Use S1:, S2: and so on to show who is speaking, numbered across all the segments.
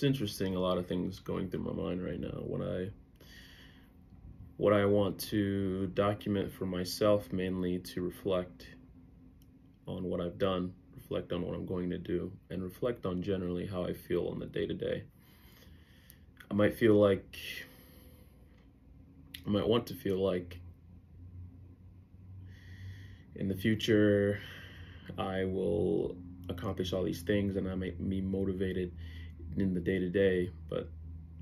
S1: it's interesting. A lot of things going through my mind right now. When I what I want to document for myself mainly to reflect on what I've done, reflect on what I'm going to do, and reflect on generally how I feel on the day to day. I might feel like I might want to feel like in the future I will accomplish all these things and I may be motivated in the day to day, but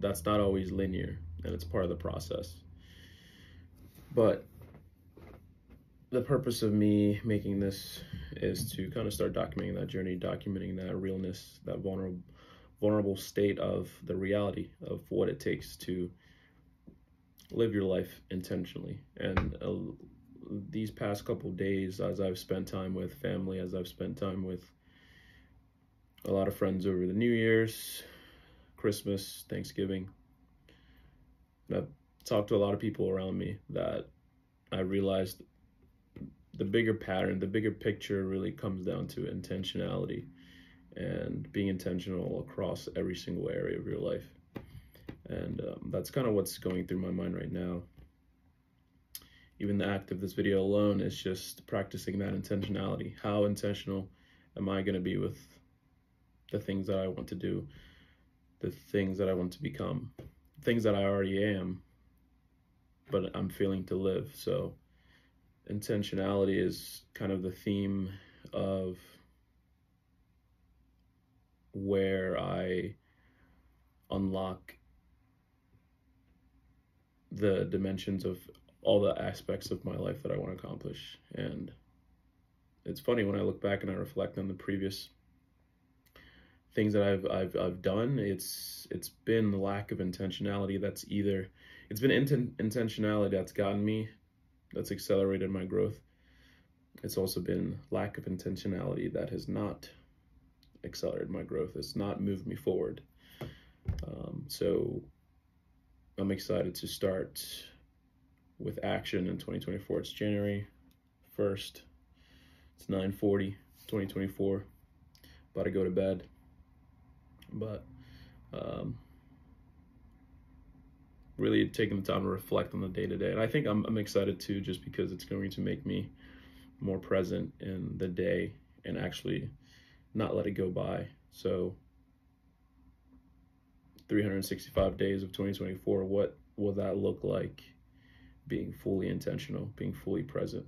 S1: that's not always linear and it's part of the process. But the purpose of me making this is to kind of start documenting that journey, documenting that realness, that vulnerable vulnerable state of the reality of what it takes to live your life intentionally. And uh, these past couple days, as I've spent time with family, as I've spent time with a lot of friends over the New Year's, Christmas, Thanksgiving, I've talked to a lot of people around me that I realized the bigger pattern, the bigger picture really comes down to intentionality and being intentional across every single area of your life. And um, that's kind of what's going through my mind right now. Even the act of this video alone is just practicing that intentionality. How intentional am I going to be with the things that I want to do, the things that I want to become, things that I already am, but I'm feeling to live. So, intentionality is kind of the theme of where I unlock the dimensions of all the aspects of my life that I want to accomplish. And it's funny when I look back and I reflect on the previous things that I've I've I've done. It's it's been the lack of intentionality that's either it's been inten- intentionality that's gotten me, that's accelerated my growth. It's also been lack of intentionality that has not accelerated my growth. It's not moved me forward. Um, so I'm excited to start with action in 2024. It's January 1st. It's 9:40, 2024. About to go to bed. But um, really taking the time to reflect on the day to day. And I think I'm, I'm excited too, just because it's going to make me more present in the day and actually not let it go by. So 365 days of 2024, what will that look like being fully intentional, being fully present?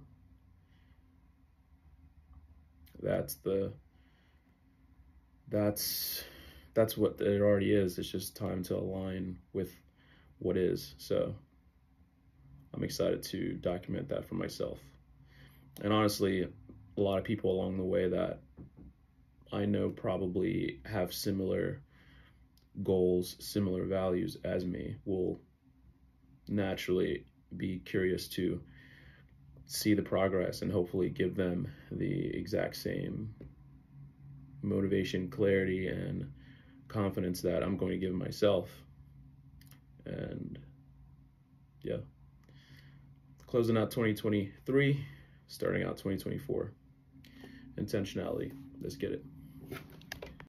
S1: That's the that's that's what it already is. It's just time to align with what is. So I'm excited to document that for myself. And honestly, a lot of people along the way that I know probably have similar goals, similar values as me will naturally be curious to see the progress and hopefully give them the exact same motivation, clarity, and confidence that I'm going to give myself. And yeah, closing out 2023, starting out 2024. Intentionality. Let's get it.